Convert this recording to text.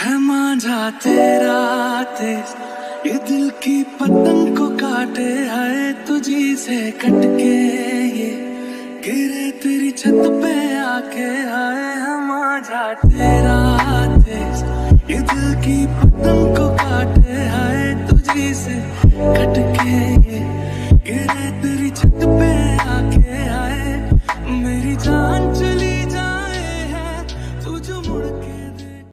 है मांझा तेरा तेज। ये दिल की पतंग को काटे है तुझी से कटके ये। गिरे तेरी छत पे आके आए हम मांझा तेरा तेज। ये दिल की पतंग को काटे है तुझी से कटके ये। गिरे तेरी छत पे